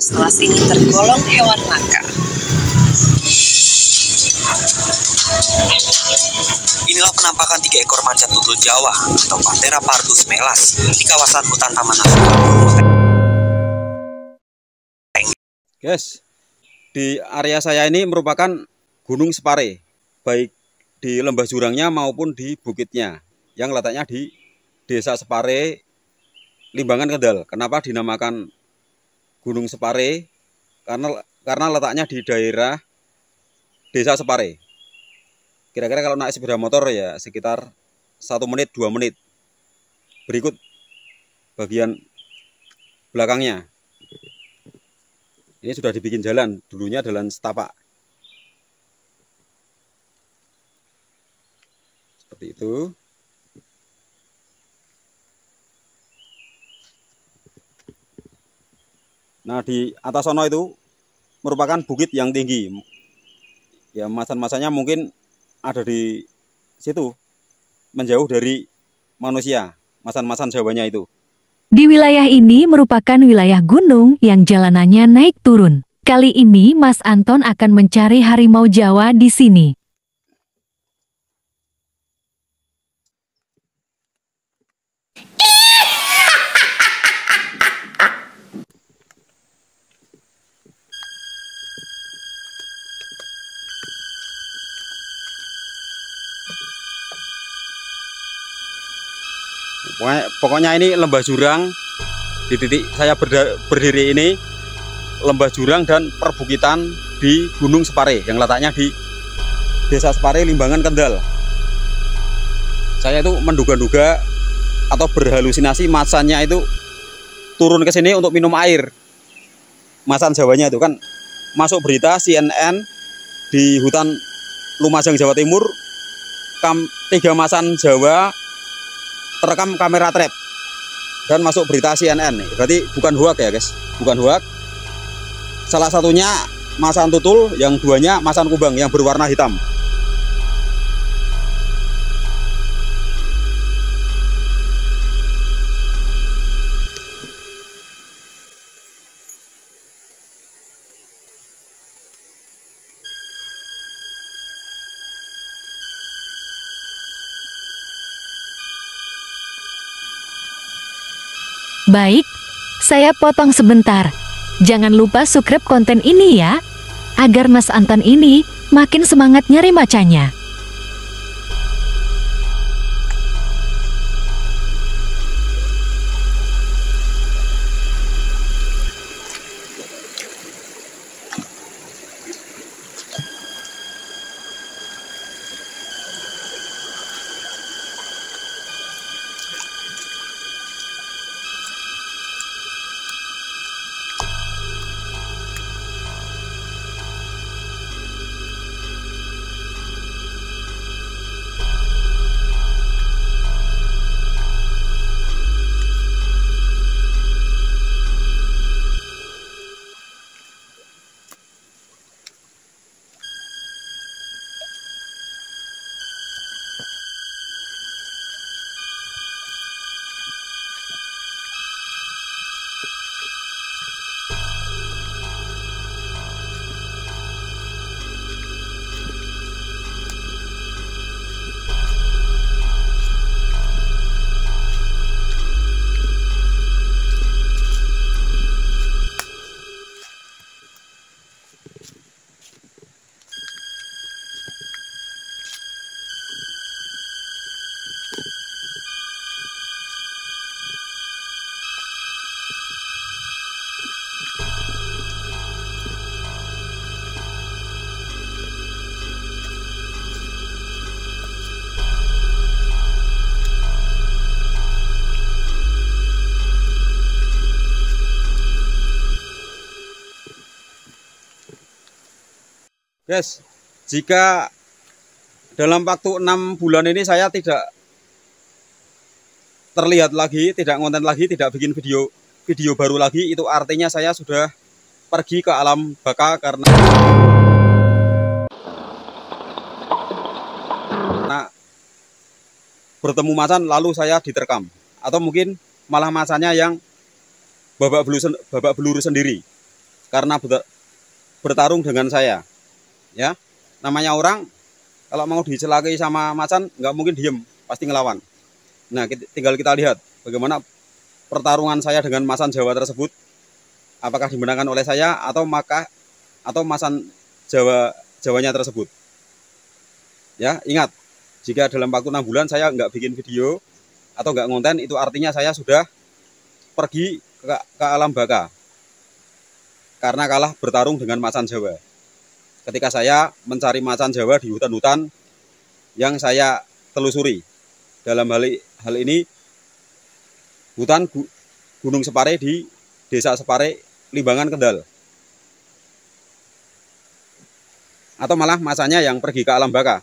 Kelas ini tergolong hewan langka. Inilah penampakan tiga ekor macan tutul Jawa atau Panthera pardus melas di kawasan hutan Taman Nasional Gunung Guys, di area saya ini merupakan Gunung Separe, baik di lembah jurangnya maupun di bukitnya, yang letaknya di Desa Separe, Limbangan Kendal. Kenapa dinamakan Gunung Separe? Karena karena letaknya di daerah Desa Separe. Kira-kira kalau naik sepeda motor ya sekitar satu menit dua menit. Berikut bagian belakangnya. Ini sudah dibikin jalan, dulunya jalan setapak. Seperti itu. Nah, di atas sono itu merupakan bukit yang tinggi. Ya, masan-masannya mungkin ada di situ, menjauh dari manusia, masan-masan Jawanya itu. Di wilayah ini merupakan wilayah gunung yang jalanannya naik turun. Kali ini Mas Anton akan mencari harimau Jawa di sini. Pokoknya, pokoknya ini lembah jurang di titik saya berdiri ini lembah jurang dan perbukitan di Gunung Separe yang letaknya di Desa Separe Limbangan Kendal. Saya itu menduga-duga atau berhalusinasi masanya itu turun ke sini untuk minum air. Masan Jawanya itu kan masuk berita CNN di hutan Lumajang Jawa Timur kam, tiga masan Jawa terekam kamera trap dan masuk berita CNN nih. Berarti bukan hoak ya guys, bukan hoak. Salah satunya masan tutul, yang duanya masan kubang yang berwarna hitam. Baik, saya potong sebentar. Jangan lupa subscribe konten ini ya, agar Mas Anton ini makin semangat nyari macanya. Guys, jika dalam waktu enam bulan ini saya tidak terlihat lagi, tidak ngonten lagi, tidak bikin video video baru lagi, itu artinya saya sudah pergi ke alam baka karena karena bertemu macan lalu saya diterkam. Atau mungkin malah macannya yang babak belur, sendiri. Karena ber- bertarung dengan saya. Ya, namanya orang kalau mau dicelakai sama macan nggak mungkin diem, pasti ngelawan. Nah, tinggal kita lihat bagaimana pertarungan saya dengan macan Jawa tersebut. Apakah dimenangkan oleh saya atau maka atau macan Jawa Jawanya tersebut. Ya, ingat jika dalam waktu enam bulan saya nggak bikin video atau nggak ngonten itu artinya saya sudah pergi ke, ke alam baka karena kalah bertarung dengan macan Jawa. Ketika saya mencari macan Jawa di hutan-hutan yang saya telusuri. Dalam hal, hal ini hutan Gu- Gunung Separe di Desa Separe, Limbangan, Kendal. Atau malah masanya yang pergi ke alam baka.